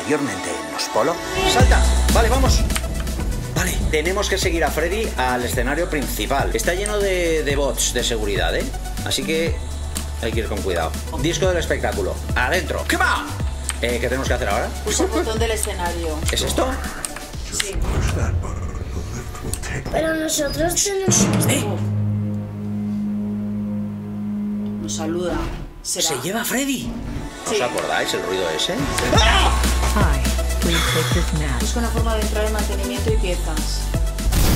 anteriormente en Los Polo. ¡Salta! Vale, vamos. Vale, tenemos que seguir a Freddy al escenario principal. Está lleno de, de bots de seguridad, ¿eh? Así que hay que ir con cuidado. Disco del espectáculo. Adentro. ¡Qué va! Eh, ¿Qué tenemos que hacer ahora? Pulsa el botón del escenario. ¿Es esto? Sí. Pero nosotros tenemos... ¡Eh! Nos saluda. ¿Será? ¡Se lleva a Freddy! ¿Os Sí. acordáis el ruido ese? Hi, Busca una forma de entrar en mantenimiento y piezas.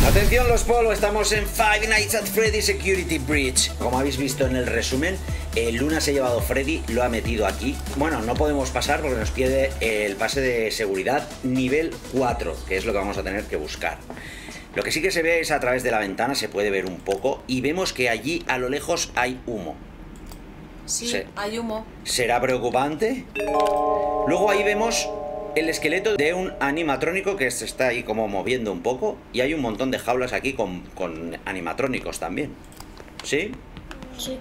Atención los Polo, estamos en Five Nights at Freddy's Security Breach. Como habéis visto en el resumen, el Luna se ha llevado Freddy, lo ha metido aquí. Bueno, no podemos pasar porque nos pide el pase de seguridad nivel 4, que es lo que vamos a tener que buscar. Lo que sí que se ve es a través de la ventana, se puede ver un poco, y vemos que allí a lo lejos hay humo. Sí, Sí. hay humo. ¿Será preocupante? Luego ahí vemos el esqueleto de un animatrónico que se está ahí como moviendo un poco y hay un montón de jaulas aquí con, con animatrónicos también. ¿Sí? Sí.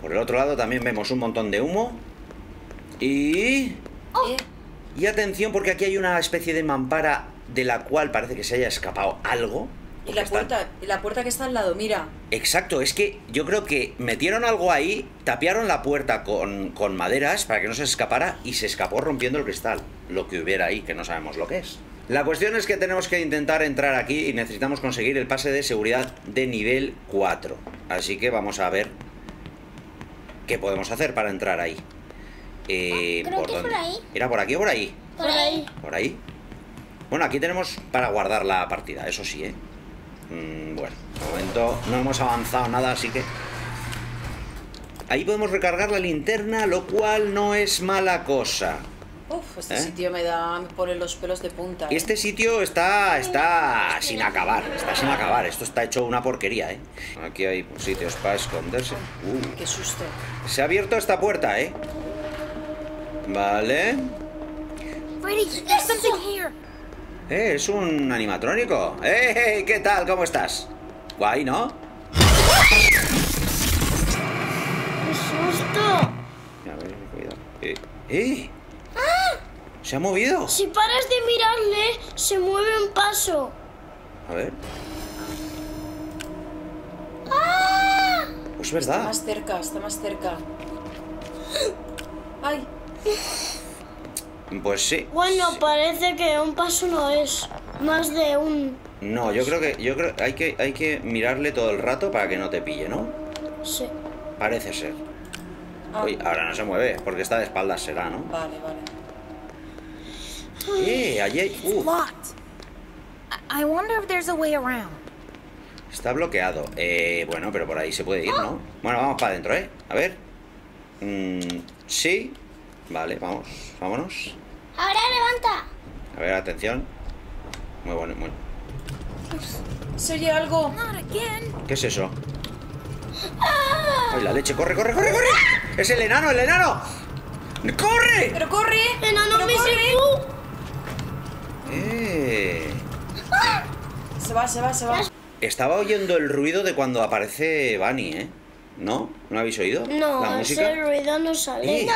Por el otro lado también vemos un montón de humo y... Eh, Y atención porque aquí hay una especie de mampara de la cual parece que se haya escapado algo. y la está- puerta, y la puerta que está al lado, mira. Exacto, es que yo creo que metieron algo ahí, tapiaron la puerta con, con maderas para que no se escapara y se escapó rompiendo el cristal. Lo que hubiera ahí, que no sabemos lo que es. La cuestión es que tenemos que intentar entrar aquí y necesitamos conseguir el pase de seguridad de nivel 4. Así que vamos a ver qué podemos hacer para entrar ahí. Eh, Creo que es por ahí. ¿Era por aquí o por ahí? Por ahí. ¿Por ahí? Bueno, aquí tenemos para guardar la partida, eso sí, ¿eh? Mm, bueno, de momento no hemos avanzado nada, así que... Ahí podemos recargar la linterna, lo cual no es mala cosa. Uf, este ¿Eh? sitio me da, me pone los pelos de punta. ¿eh? Este sitio está, está sin acabar, está sin acabar. Esto está hecho una porquería, ¿eh? Aquí hay sitios para esconderse. Uh, Qué susto. se ha abierto esta puerta, ¿eh? Vale. Freddy, there's something here. Eh, es un animatrónico. ¡Eh! ¿Qué tal? ¿Cómo estás? Guay, ¿no? ¡Qué susto! A ver, cuidado. Eh, ¡Eh! ¿Se ha movido? Si paras de mirarle, se mueve un paso. A ver. Pues es Está verdad. más cerca, está más cerca. Ay, Pues sí. Bueno, parece que un paso no es. Más de un... No, yo creo que yo creo hay que hay que mirarle todo el rato para que no te pille, ¿no? Sí. Parece ser. ah, Uy, ahora no se mueve, porque está de espaldas será, ¿no? vale, vale. Eh, allí hay... uh, Locked. I I wonder if there's a way around. está bloqueado. Eh, bueno, pero por ahí se puede ir, ¿no? Bueno, vamos para adentro, ¿eh? A ver. Mm, sí. Vale, vamos. Vámonos. Ahora levanta. A ver, atención. Muy bueno, muy... ¿Se oye algo? ¿Qué es eso? ¡Ay, la leche! ¡Corre, corre, corre, corre! ¡Es el enano, el enano! ¡Corre! ¡Pero corre! ¡Eh! Se va, se va, se va. Estaba oyendo el ruido de cuando aparece Bunny, ¿eh? ¿No? ¿No habéis oído? No, ¿La música? ese ruido no sale. Eh,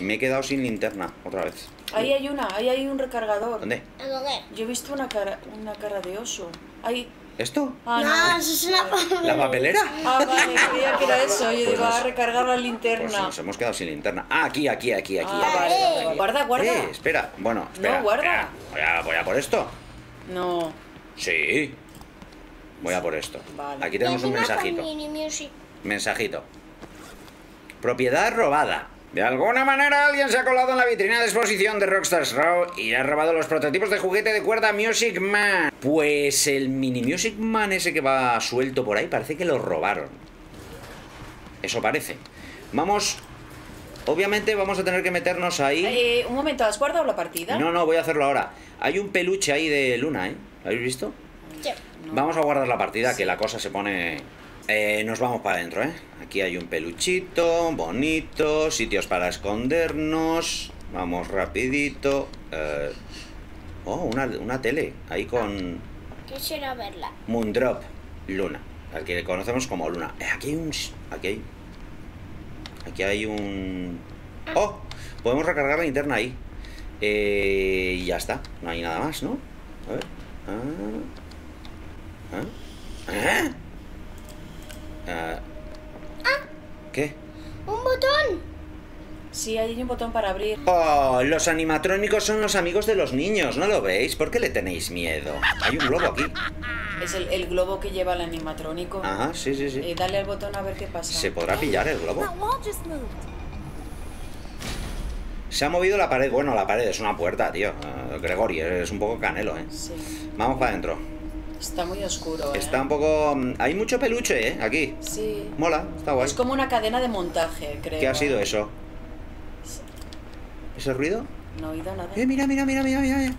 Me he quedado sin linterna, otra vez. Ahí hay una, ahí hay un recargador. ¿Dónde? ¿A dónde? Yo he visto una cara, una cara de oso. Ahí. ¿Esto? Ah, no, no. eso es una ¿La papelera? Ah, vale, creía que era eso. Yo Pues digo, nos- a recargar la Pues linterna. nos hemos quedado sin linterna. Ah, aquí, aquí, aquí, aquí. Ah, vale, vale, vale. Guarda, guarda. Eh, espera. Bueno, espera. guarda. espera. Voy, a, voy a por esto. No. Sí. Voy a por esto. Vale. Aquí tenemos un mensajito. Mensajito. Propiedad robada. De alguna manera alguien se ha colado en la vitrina de exposición de Rockstars Row y ha robado los prototipos de juguete de cuerda Music Man. Pues el mini Music Man ese que va suelto por ahí parece que lo robaron. Eso parece. Vamos... Obviamente vamos a tener que meternos ahí. Eh, un momento, ¿has guardado la partida? No, no, voy a hacerlo ahora. Hay un peluche ahí de Luna, ¿eh? ¿Lo habéis visto? Sí. Vamos a guardar la partida, que la cosa se pone... Eh, nos vamos para adentro, ¿eh? Aquí hay un peluchito, bonito, sitios para escondernos. Vamos rapidito. Eh, Oh, una, una tele, ahí con Quisiera verla. Moondrop, Luna, al que conocemos como Luna. Eh, aquí hay un... Aquí hay... Aquí hay un... ¡Oh! Podemos recargar la linterna ahí. Eh, y ya está. No hay nada más, ¿no? A ver. Ah. Ah. ¿Eh? Ah. ¿Qué? ¡Un botón! Sí, ahí hay un botón para abrir. Oh, los animatrónicos son los amigos de los niños, ¿no lo veis? ¿Por qué le tenéis miedo? Hay un globo aquí. Es el, el globo que lleva el animatrónico. Ajá, sí, sí, Eh, sí. dale al botón a ver qué pasa. ¿Se podrá pillar el globo? That wall just moved. Se ha movido la pared. Bueno, la pared es una puerta, tío. Eh, Gregory, es un poco canelo, ¿eh? Sí. Vamos para adentro. Está muy oscuro, ¿eh? Está un poco... mm, Hay mucho peluche, ¿eh? Aquí. Sí. Mola, está guay. Es como una cadena de montaje, creo. ¿Qué ha sido eso? ¿Ese ruido? No he oído nada. Eh, mira, mira, mira, mira, mira.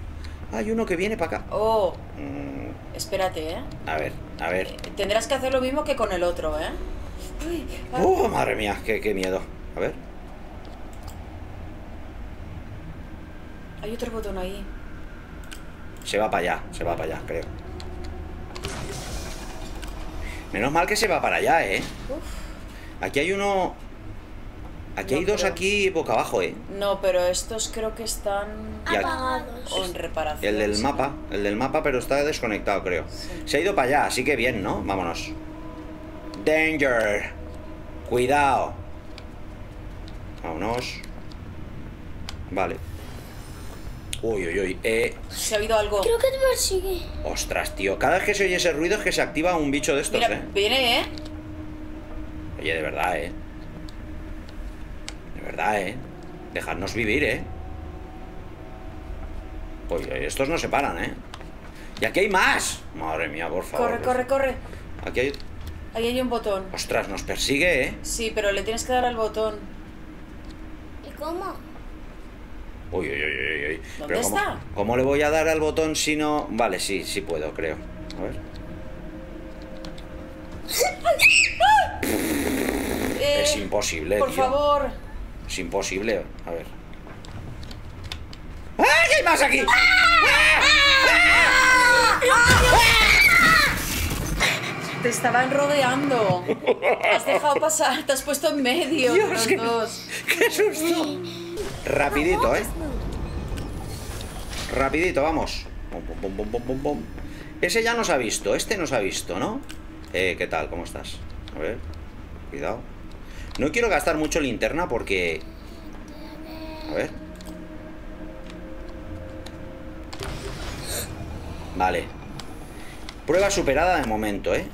Hay uno que viene para acá. Oh, Mm, espérate, ¿eh? a ver, a ver. Eh, Tendrás que hacer lo mismo que con el otro, ¿eh? Uy, ah, ¡Oh, madre mía! Qué, qué miedo! A ver. hay otro botón ahí. Se va para allá, se va para allá, creo. Menos mal que se va para allá, ¿eh? Uf. Aquí hay uno... Aquí No hay dos creo. aquí boca abajo, ¿eh? No, pero estos creo que están Apagados. o en reparación. El del sí. mapa, el del mapa, pero está desconectado, creo. Sí. Se ha ido para allá, así que bien, ¿no? Vámonos. Danger. Cuidado. Vámonos. Vale. Uy, uy, uy. Eh, Se ha oído algo. Creo que te persigue. ostras, tío. Cada vez que se oye ese ruido es que se activa un bicho de estos, Mira, ¿eh? viene, ¿eh? Oye, de verdad, ¿eh? De verdad, ¿eh? Dejadnos vivir, ¿eh? Oye, estos no se paran, ¿eh? Y aquí hay más. Madre mía, por favor. Corre, corre, corre. Aquí hay... Ahí hay un botón. Ostras, nos persigue, ¿eh? Sí, pero le tienes que dar al botón. ¿Y cómo? Uy, uy, uy, uy, uy. ¿Dónde Pero ¿cómo, está? ¿Cómo le voy a dar al botón si no...? Vale, sí, sí puedo, creo. A ver. Eh, es imposible, Por tío. favor. Es imposible. A ver. ¡Ah, que hay más aquí! Te estaban rodeando. Has dejado pasar, te has puesto en medio Dios, los qué- dos. ¡Qué susto! Rapidito, ¿eh? Rapidito, vamos. Ese ya nos ha visto, este nos ha visto, ¿no? Eh, ¿qué tal? ¿Cómo estás? A ver, cuidado. No quiero gastar mucho linterna porque... A ver. Vale. Prueba superada de momento, ¿eh?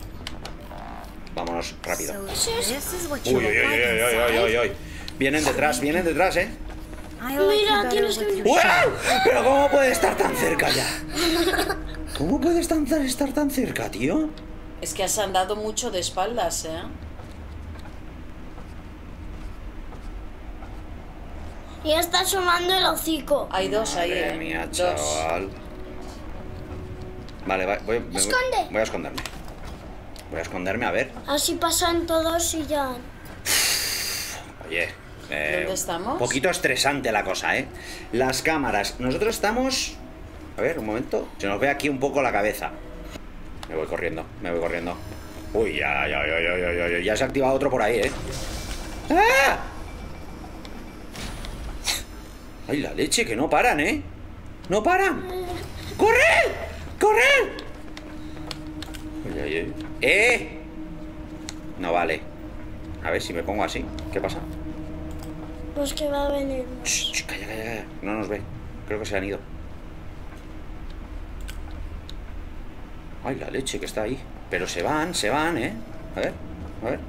Vámonos, rápido. Uy, uy, uy, uy, uy, uy, uy. Vienen detrás, vienen detrás, ¿eh? Mira, tienes que- ¡Wow! ¿Pero cómo puede estar tan cerca ya? ¿Cómo puede estar, estar tan cerca, tío? Es que has andado mucho de espaldas, ¿eh? Y ya está sonando el hocico. Hay dos ahí, Madre ¿eh? mía, chaval. Vale, va- voy, me- Esconde. voy a esconderme. Voy a esconderme, a ver. Así pasan todos y ya. Oye. Eh, ¿Dónde estamos? Un poquito estresante la cosa, ¿eh? Las cámaras. Nosotros estamos... A ver, un momento. Se nos ve aquí un poco la cabeza. Me voy corriendo, me voy corriendo. Uy, ya, ya, ya, ya, ya, ya, ya se ha activado otro por ahí, ¿eh? ¡Ah! ¡Ay, la leche! Que no paran, ¿eh? ¡No paran! ¡Corred! ¡Corred! ¡Eh! No vale. A ver si me pongo así. ¿Qué pasa? Pues que va a venir. Shh, shh, calla, calla, calla. No nos ve. Creo que se han ido. Ay, la leche que está ahí. Pero se van, se van, ¿eh? A ver, a ver.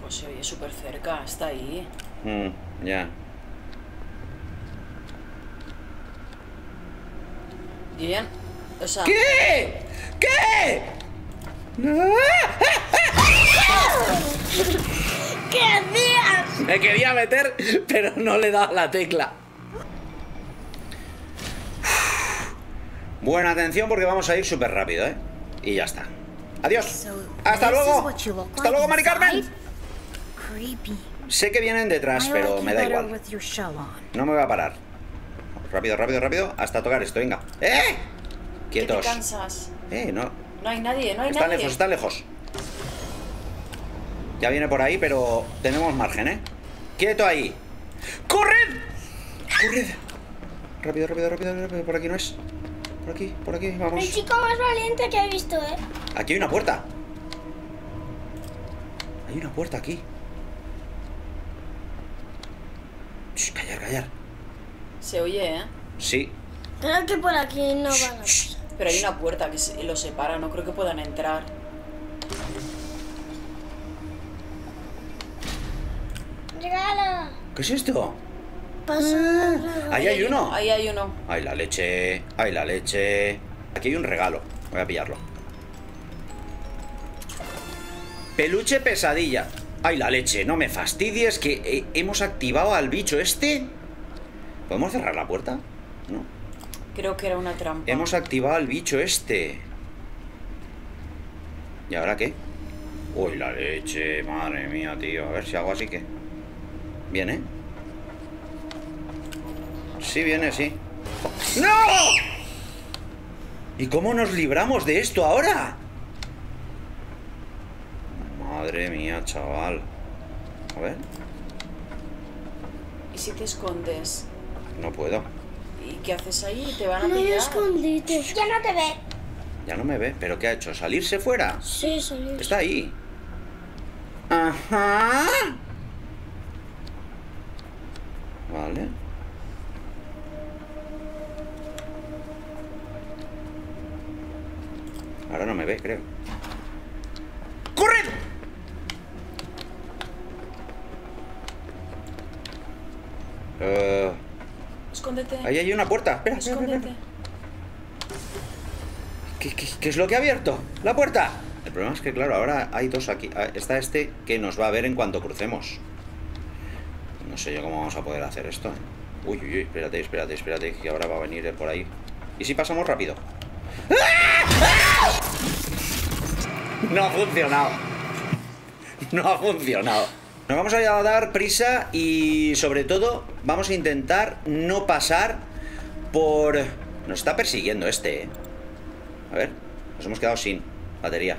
Pues se oye súper cerca, está ahí. Mm, ya. Ya- O sea, ¿Qué? ¿Qué? ¿Qué hacías? Me quería meter, pero no le he dado la tecla. Buena atención porque vamos a ir súper rápido, ¿eh? Y ya está. Adiós. Hasta luego. Hasta luego, Mari Carmen. Sé que vienen detrás, pero me da igual. No me voy a parar. Rápido, rápido, rápido. Hasta tocar esto, venga. ¡Eh! Quietos. Eh, no. No hay nadie, no hay Está nadie. lejos, está lejos. Ya viene por ahí, pero tenemos margen, ¿eh? ¡Quieto ahí! ¡Corred! ¡Corred! Rápido, rápido, rápido, rápido. Por aquí no es. Por aquí, por aquí, El vamos. chico más valiente que he visto, ¿eh? Aquí hay una puerta. Hay una puerta aquí. Shh, callar, callar. Se oye, ¿eh? Sí. Creo que por aquí no van a. Pero hay una puerta que los separa, no creo que puedan entrar. Regala. ¿Qué es esto? Pasa. Ahí hay uno. Ahí hay uno. Ay, la leche. Ay, la leche. Aquí hay un regalo. Voy a pillarlo. Peluche pesadilla. Ay, la leche. No me fastidies que eh, hemos activado al bicho este. ¿Podemos cerrar la puerta? No. Creo que era una trampa. Hemos activado al bicho este. ¿Y ahora qué? Uy, la leche. Madre mía, tío. A ver si hago así que... ¿Viene? Sí, viene, sí. ¡No! ¿Y cómo nos libramos de esto ahora? Madre mía, chaval. A ver, ¿Y si te escondes? no puedo. ¿Y qué haces ahí? Te van a No pillar. escondite. Ya no te ve. Ya no me ve. ¿Pero qué ha hecho? ¿Salirse fuera? Sí, salió. Está ahí. Ajá. Vale. Ahora no me ve, creo. ¡Corred! Eh, Escóndete. ahí hay una puerta. Espera, Escóndete. espera. ¿Qué, qué, qué es lo que ha abierto? ¡La puerta! El problema es que, claro, ahora hay dos aquí. Ah, Está este que nos va a ver en cuanto crucemos. Sé yo cómo vamos a poder hacer esto. Uy, uy, uy, espérate, espérate, espérate, que ahora va a venir por ahí. ¿Y si pasamos rápido? No ha funcionado. No ha funcionado. Nos vamos a dar prisa y sobre todo vamos a intentar no pasar por... Nos está persiguiendo este, ¿eh? A ver, nos hemos quedado sin batería.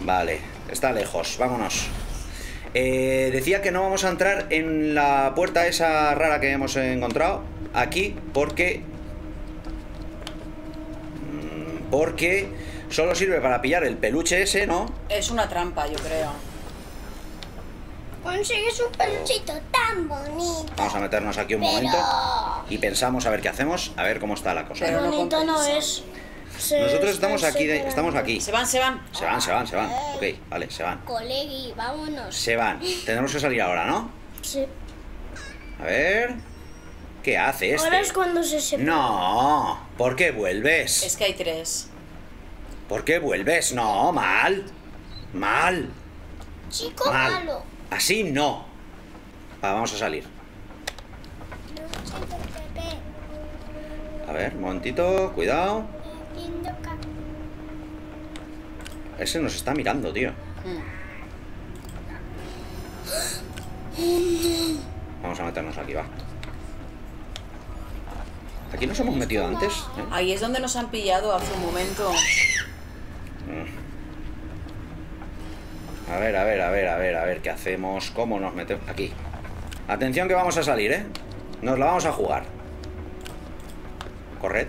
Vale, está lejos, vámonos. Eh, decía que no vamos a entrar en la puerta esa rara que hemos encontrado aquí porque... mm, Porque solo sirve para pillar el peluche ese, ¿no? Es una trampa, yo creo. Consigues un peluchito tan bonito. Vamos a meternos aquí un Pero- momento y pensamos a ver qué hacemos, a ver cómo está la cosa. Pero bonito no es. Se Nosotros estamos aquí, estamos aquí. Se van, se van. Se van, se van, se van. Ok, vale, se van. Colegui, vámonos. Se van. Tendremos que salir ahora, ¿no? Sí. A ver. ¿Qué hace este? Ahora es cuando se separan. No, ¿por qué vuelves? Es que hay tres. ¿Por qué vuelves? No, mal. Mal. Chico Mal. malo. Así no. Va, vamos a salir. A ver, un momentito, cuidado. Ese nos está mirando, tío. Vamos a meternos aquí, va. Aquí nos hemos metido antes. ¿eh? Ahí es donde nos han pillado hace un momento. A ver, a ver, a ver, a ver, a ver, ¿qué hacemos? ¿Cómo nos metemos? Aquí. Atención que vamos a salir, ¿eh? Nos la vamos a jugar. Corred.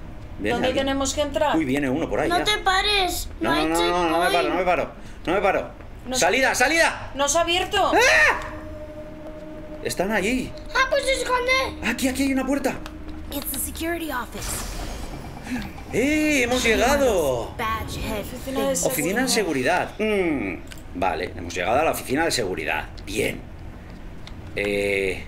dónde alguien? tenemos que entrar? Uy, viene uno por ahí. No ya. te pares. No, No, no, no, no, no me paro, no me paro. No me paro. No sé. ¡Salida, salida! ¡Nos ha abierto! Están allí. Ah, pues se esconde. Aquí, aquí hay una puerta. It's the security office. ¡Eh! ¡Hemos llegado! De Oficina de seguridad. Mm, vale, hemos llegado a la oficina de seguridad. Bien. Eh,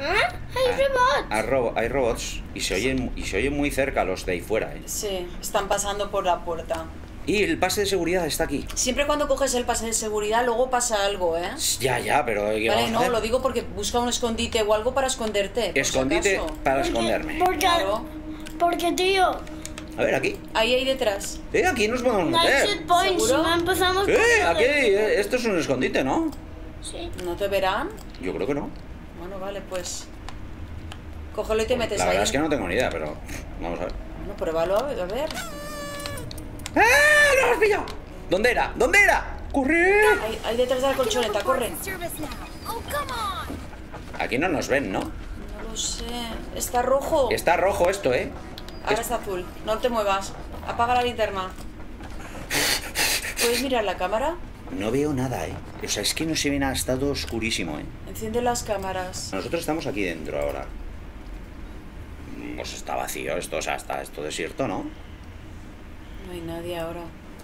¿Ah? Hay robots. hay, robo- hay robots y se, oyen, y se oyen muy cerca los de ahí fuera. ¿eh? Sí, están pasando por la puerta. Y el pase de seguridad está aquí. Siempre cuando coges el pase de seguridad, luego pasa algo, ¿eh? Ya, ya, pero ¿qué Vale, vamos a no, hacer? lo digo porque busca un escondite o algo para esconderte. por si Escondite acaso. para Porque- esconderme. Porque, Claro. porque tío, A ver, aquí. Ahí, ahí detrás. Eh, aquí nos podemos meter. Si ¿Seguro? no empezamos Eh, aquí. eh, esto es un escondite, ¿no? Sí. ¿No te verán? Yo creo que no. Bueno, vale, pues. Cógelo y te metes La ahí. verdad es que no tengo ni idea, pero vamos a ver. Bueno, pruébalo, a ver. ¡Ah! ¡Lo hemos pillado! ¿Dónde era? ¿Dónde era? ¡Corre! Ahí, ahí detrás de la colchoneta, corre. Aquí no nos ven, ¿no? No lo sé. Está rojo. Está rojo esto, ¿eh? Ahora está azul. No te muevas. Apaga la linterna. ¿Puedes mirar la cámara? No veo nada, ¿eh? O sea, es que no se ve nada, está todo oscurísimo, ¿eh? Enciende las cámaras. Nosotros estamos aquí dentro ahora. Pues está vacío esto, o sea, está esto desierto, ¿no? No hay nadie ahora.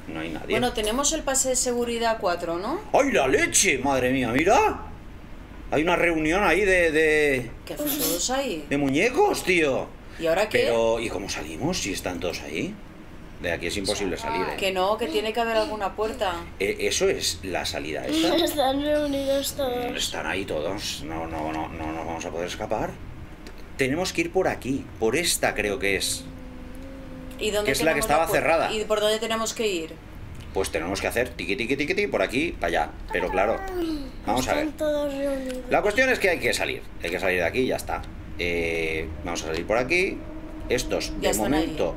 No hay nadie. Bueno, tenemos el pase de seguridad 4, ¿no? ¡Ay, la leche! Madre mía, mira. Hay una reunión ahí de, de, ¿Qué hacen todos ahí? de muñecos, tío. ¿Y ahora qué? Pero, ¿y cómo salimos si están todos ahí? De aquí es imposible salir, ¿eh? Que no, que tiene que haber alguna puerta. Eh, ¿Eso es la salida esta? Están reunidos todos. Están ahí todos. No, no, no, no nos vamos a poder escapar. Tenemos que ir por aquí. Por esta creo que es. ¿Y dónde Que es la que estaba cerrada. ¿Y por dónde tenemos que ir? Pues tenemos que hacer tiqui tiqui tiqui tiqui por aquí, para allá. Pero claro, vamos a ver. Están todos reunidos. La cuestión es que hay que salir. Hay que salir de aquí y ya está. Eh, vamos a salir por aquí. Estos, Ya de momento,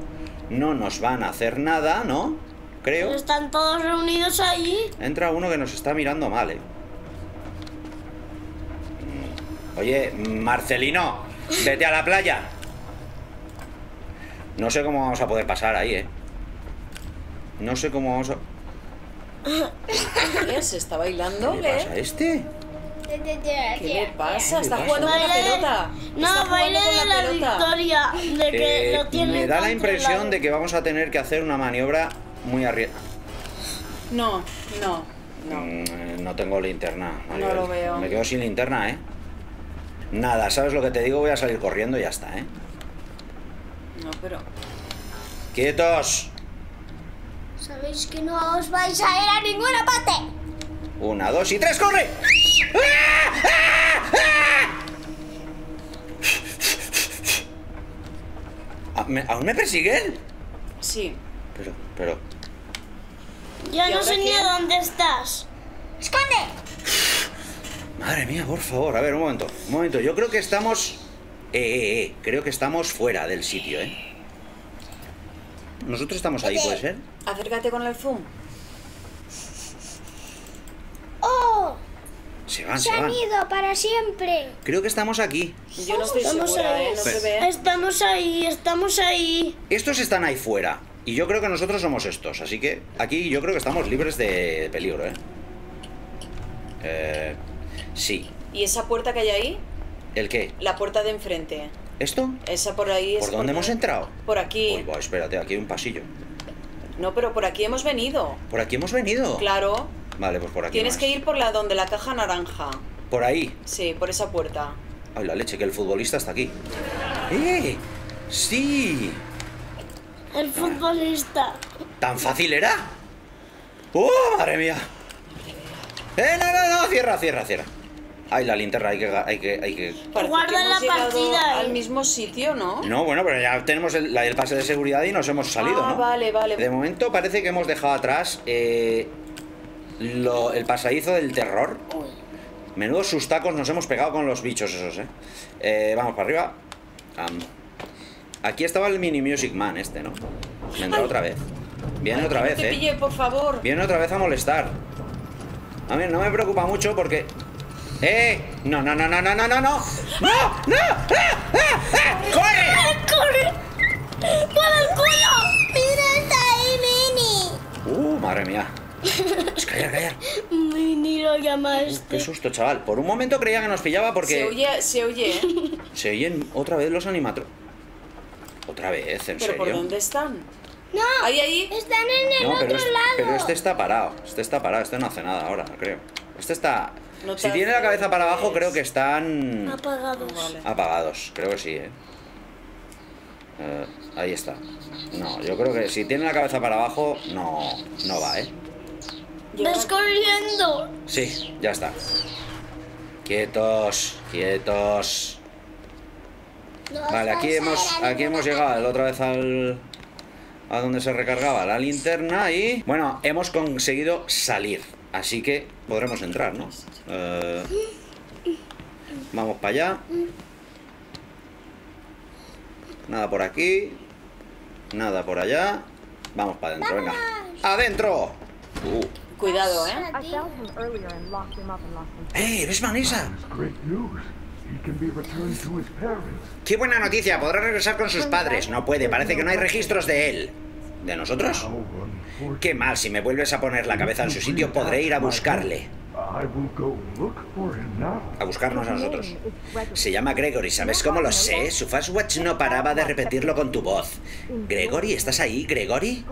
no nos van a hacer nada, ¿no? Creo. Están todos reunidos allí. Entra uno que nos está mirando mal, ¿eh? Mm. Oye, Marcelino, vete a la playa. No sé cómo vamos a poder pasar ahí, ¿eh? No sé cómo vamos a... ¿Qué? ¿Se está bailando? ¿Qué le pasa a este? ¿Qué le pasa? ¿Qué Está jugando con la pelota. No, baile de la, victoria. De que Eh, lo tienen me da la impresión de que vamos a tener que hacer una maniobra muy arriesgada. No, no, no. Mm, no tengo linterna. Maribel. lo veo. Me quedo sin linterna, ¿eh? Nada, ¿sabes lo que te digo? Voy a salir corriendo y ya está, ¿eh? No, pero. ¡Quietos! Sabéis que no os vais a ir a ninguna parte. Una, dos y tres, ¡corre! ¿Me- ¿Aún me persiguen? Sí. Pero, pero... Ya ¿Y no sé ni a dónde estás. ¡Esconde! Madre mía, por favor, a ver, un momento. Un momento, yo creo que estamos... Eh, eh, eh, creo que estamos fuera del sitio, ¿eh? Nosotros estamos ahí, ¿puede ser? Acércate con el zoom. ¡Oh! Se van, Se se han van. ido para siempre. Creo que estamos aquí. Yo no estoy Estamos segura, ahí. ¿eh? No se ve. Estamos ahí, estamos ahí. Estos están ahí fuera. Y yo creo que nosotros somos estos. Así que aquí yo creo que estamos libres de peligro, ¿eh? Eh... Sí. ¿Y esa puerta que hay ahí? ¿El qué? La puerta de enfrente. ¿Esto? Esa por ahí es. ¿Por dónde hemos entrado? Por aquí. Uy, va, espérate, aquí hay un pasillo. No, pero por aquí hemos venido. ¿Por aquí hemos venido? Claro. Vale, pues por aquí Tienes que ir por la donde la caja naranja. Por ahí. Sí, por esa puerta. Ay, la leche, que el futbolista está aquí. ¡Eh! ¡Sí! El futbolista. ¿Tan fácil era? ¡Oh, madre mía! ¡Eh, no, no, no! Cierra, cierra, cierra. Ay, la linterna, hay que... Hay que, hay que... Guarda la partida ahí. al mismo sitio, ¿no? No, bueno, pero ya tenemos el, la del pase de seguridad y nos hemos salido, Ah, ¿no? vale, vale. De momento parece que hemos dejado atrás eh, lo- el pasadizo del terror. Menudos sustacos nos hemos pegado con los bichos esos, ¿eh? Eh, vamos para arriba. Aquí estaba el mini Music Man este, ¿no? Vendrá otra vez. Viene Ay, otra vez, no te ¿eh? pille, por favor. Viene otra vez a molestar. A mí no me preocupa mucho porque... ¡Eh! No, no, no, no, no, no, no, no. ¡No! ¡No! ¡Ah! ¡Ah! ¡Ah! ¡Corre! ¡Corre! ¡Por el culo! ¡Mira, está ahí, ¡Uh, madre mía! Es callar, callar. Mini! Mini lo llama Qué este. susto, chaval. Por un momento creía que nos pillaba porque... Se oye, se oye, ¿eh? Se oyen otra vez los animatros. Otra vez, ¿en ¿Pero por serio? dónde están? No, Ahí, ahí. están en el No, otro pero, es- lado. pero este está parado. Este está parado. Este no hace nada ahora, creo. Este está... No si tiene la cabeza para abajo, creo que están Apagados. Vale. apagados. Creo que sí, ¿eh? Eh, ahí está. No, yo creo que si tiene la cabeza para abajo, no, no va, ¿eh? ¡Ves corriendo! Sí, ya está. Quietos, quietos. Vale, aquí hemos, aquí hemos llegado otra vez al... A donde se recargaba la linterna y... Bueno, hemos conseguido salir. Así que podremos entrar, ¿no? Eh, vamos para allá. Nada por aquí. Nada por allá. Vamos para adentro, venga. ¡Adentro! Uh. Cuidado, ¿eh? Him. ¡Eh! ¿Ves, Vanessa? It's great news. He can be returned to his parents. ¡Qué buena noticia! Podrá regresar con sus padres. No puede, parece que no hay registros de él. ¿De nosotros? Qué mal, si me vuelves a poner la cabeza en su sitio, podré ir a buscarle. I will go look for him now. A buscarnos a nosotros. Se llama Gregory, ¿sabes cómo lo sé? Su Fastwatch no paraba de repetirlo con tu voz. Gregory, ¿estás ahí, Gregory?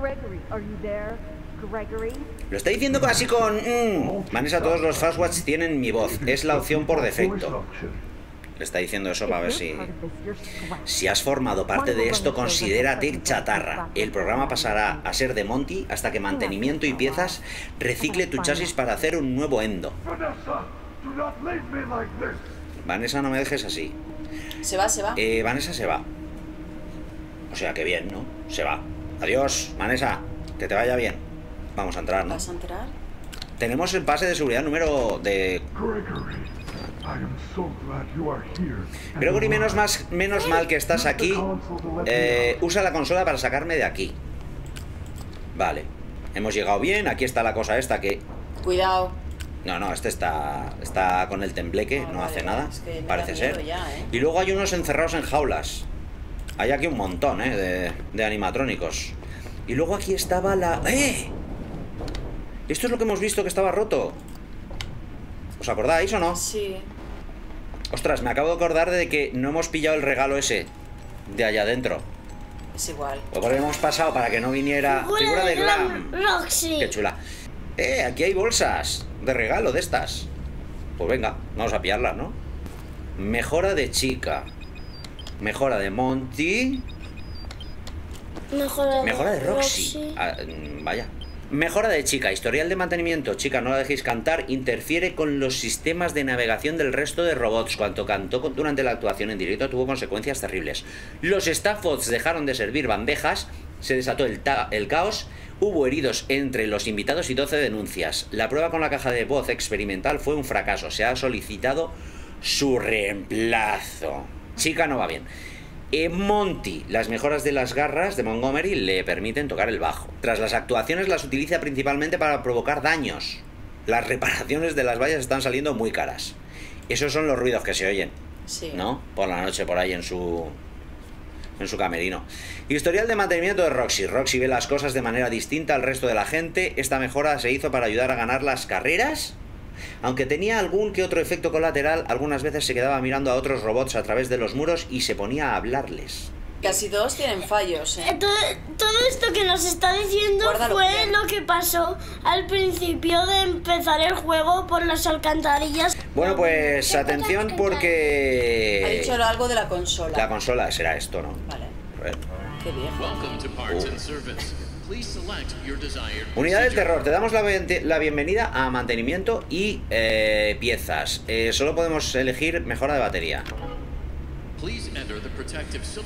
Lo está diciendo así con... Mm. Vanessa, todos los Fastwatch tienen mi voz. Es la opción por defecto. Le está diciendo eso para ver si... Si has formado parte de esto, considérate chatarra. El programa pasará a ser de Monty hasta que mantenimiento y piezas recicle tu chasis para hacer un nuevo endo. Vanessa, no me dejes así. Se va, se va. Eh, Vanessa se va. O sea, que bien, ¿no? Se va. Adiós, Vanessa. Que te vaya bien. Vamos a entrar, ¿no? ¿Vas a entrar? Tenemos el pase de seguridad número de... Gregory, menos, más, menos mal que estás aquí. Eh, usa la consola para sacarme de aquí. Vale. Hemos llegado bien. Aquí está la cosa esta que... Cuidado. No, no, este está, está con el tembleque, Ah, no vale, hace nada, es que parece ser. ya, ¿eh? Y luego hay unos encerrados en jaulas. Hay aquí un montón, ¿eh? De, de animatrónicos. Y luego aquí estaba la... ¡Eh! Esto es lo que hemos visto que estaba roto. ¿Os acordáis o no? Sí. Ostras, me acabo de acordar de que no hemos pillado el regalo ese de allá adentro. Es igual. O porque hemos pasado para que no viniera figura de glam. Roxy. Qué chula. Eh, aquí hay bolsas de regalo de estas. Pues venga, vamos a pillarlas, ¿no? Mejora de chica. Mejora de Monty. Mejora, Mejora de Roxy. Ah, mm, vaya. Mejora de chica. Historial de mantenimiento. Chica, no la dejéis cantar. Interfiere con los sistemas de navegación del resto de robots. Cuanto cantó durante la actuación en directo tuvo consecuencias terribles. Los staffods dejaron de servir bandejas. Se desató el, el caos. Hubo heridos entre los invitados y 12 denuncias. La prueba con la caja de voz experimental fue un fracaso. Se ha solicitado su reemplazo. Chica no va bien. Eh, Monty, las mejoras de las garras de Montgomery le permiten tocar el bajo. Tras las actuaciones las utiliza principalmente para provocar daños. Las reparaciones de las vallas están saliendo muy caras. Esos son los ruidos que se oyen, Sí. ¿no? Por la noche por ahí en su en su camerino. Historial de mantenimiento de Roxy. Roxy ve las cosas de manera distinta al resto de la gente. Esta mejora se hizo para ayudar a ganar las carreras. Aunque tenía algún que otro efecto colateral, algunas veces se quedaba mirando a otros robots a través de los muros y se ponía a hablarles. Casi todos tienen fallos, Eh, ¿eh? Todo, todo esto que nos está diciendo Guárdalo fue bien. lo que pasó al principio de empezar el juego por las alcantarillas. Bueno, pues atención Ha porque... dicho algo de la consola. La consola será esto, ¿no? Vale. A ver. Qué viejo. Unidad del terror, te damos la, bien- la bienvenida a mantenimiento y eh, piezas. Eh, solo podemos elegir mejora de batería.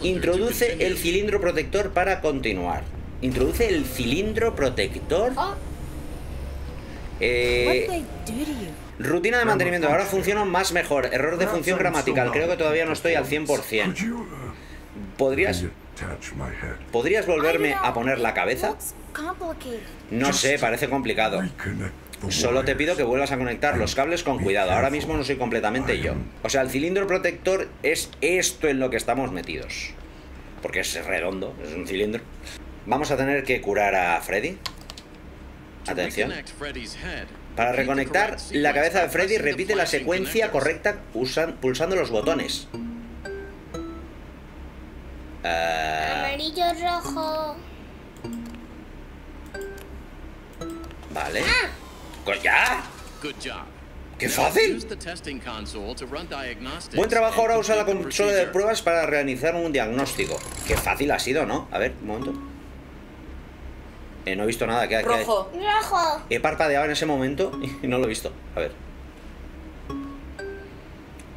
Introduce el cilindro protector para continuar. Introduce el cilindro protector. What Eh, rutina de mantenimiento. Ahora funciona más mejor. Error de función gramatical. Creo que todavía no estoy al Could 100%. you, uh, ¿Podrías? ¿Podrías volverme a poner la cabeza? No sé, parece complicado. Solo te pido que vuelvas a conectar los cables con cuidado. Ahora mismo no soy completamente yo. O sea, el cilindro protector es esto en lo que estamos metidos. Porque es redondo, es un cilindro. Vamos a tener que curar a Freddy. To Atención. reconnect Freddy's head, Para repeat the reconectar correct la sequence cabeza de by Freddy, pressing the repite la secuencia correcta pulsando los botones. Ah, Amarillo, rojo. vale. Pues ya. Good job. ¡Qué fácil! Buen trabajo, ahora usa la consola de pruebas para realizar un diagnóstico. Qué fácil ha sido, ¿no? A ver, un momento. Eh, no he visto nada. ¿Qué, qué- Rojo. Rojo. He parpadeado en ese momento y no lo he visto. A ver.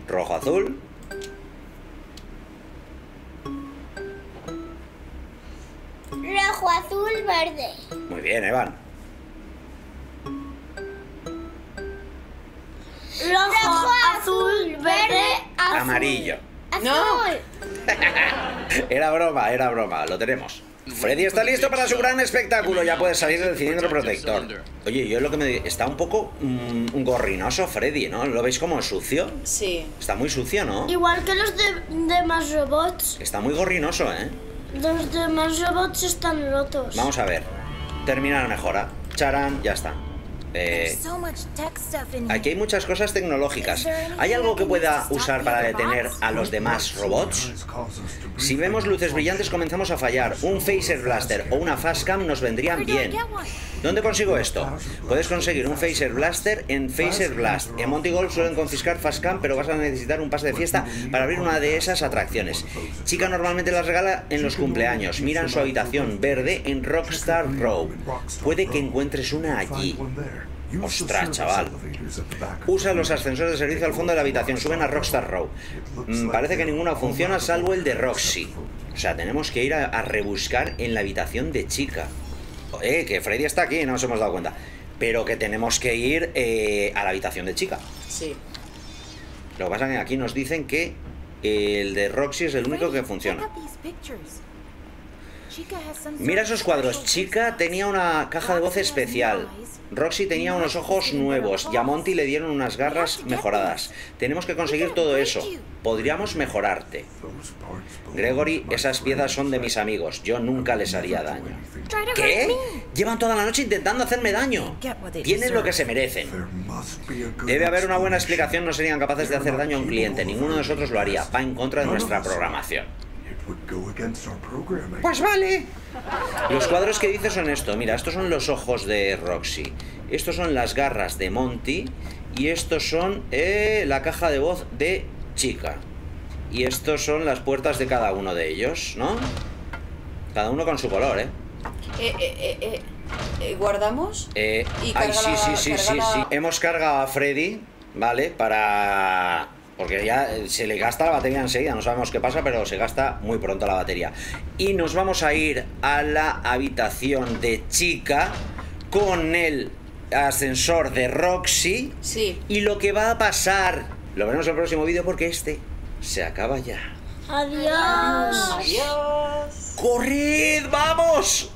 Rojo, azul. Rojo, azul, verde. Muy bien, Evan. Rojo, azul, verde, azul. Amarillo. Azul. No. Era broma, era broma. Lo tenemos. Freddy está listo para su gran espectáculo. Ya puede salir del cilindro protector. Oye, yo lo que me... Está un poco mm, gorrinoso Freddy, ¿no? ¿Lo veis como sucio? Sí. Está muy sucio, ¿no? Igual que los de- demás robots. Está muy gorrinoso, ¿eh? Los demás robots están rotos. Vamos a ver. Terminar mejora. Charan, ya está. Eh, aquí hay muchas cosas tecnológicas. ¿Hay algo que pueda usar para detener a los demás robots? Si vemos luces brillantes comenzamos a fallar. Un Phaser Blaster o una Fastcam nos vendrían bien. ¿Dónde consigo esto? Puedes conseguir un Phaser Blaster en Phaser Blast. En Monty Golf suelen confiscar Fastcam, pero vas a necesitar un pase de fiesta para abrir una de esas atracciones. Chica normalmente las regala en los cumpleaños. Mira en su habitación verde en Rockstar Row. Puede que encuentres una allí. Ostras, chaval. Usa los ascensores de servicio al fondo de la habitación, suben a Rockstar Row. Mm, parece que ninguna funciona salvo el de Roxy. O sea, tenemos que ir a, a rebuscar en la habitación de chica. Eh, que Freddy está aquí, no nos hemos dado cuenta. Pero que tenemos que ir eh, a la habitación de chica. Sí. Lo que pasa es que aquí nos dicen que el de Roxy es el único que Freddy, funciona. Mira esos cuadros. Chica tenía una caja de voz especial. Roxy tenía unos ojos nuevos y a Monty le dieron unas garras mejoradas. Tenemos que conseguir todo eso. Podríamos mejorarte. Gregory, esas piezas son de mis amigos. Yo nunca les haría daño. ¿Qué? Llevan toda la noche intentando hacerme daño. Tienen lo que se merecen. Debe haber una buena explicación, no serían capaces de hacer daño a un cliente. Ninguno de nosotros lo haría. Va en contra de nuestra programación. Pues vale. Los cuadros que dice son esto. Mira, estos son los ojos de Roxy. Estos son las garras de Monty. Y estos son eh, la caja de voz de Chica. Y estos son las puertas de cada uno de ellos, ¿no? Cada uno con su color, ¿eh? Eh, eh, eh, eh, eh, ¿Guardamos? Eh, Y ay, carga sí, la- sí, sí, sí, la- sí. Hemos cargado a Freddy, ¿vale? Para... Porque ya eh, se le gasta la batería enseguida, no sabemos qué pasa, pero se gasta muy pronto la batería. Y nos vamos a ir a la habitación de chica con el ascensor de Roxy. Sí. Y lo que va a pasar, lo veremos en el próximo vídeo porque este se acaba ya. Adiós. Adiós. ¡Corred! ¡Vamos!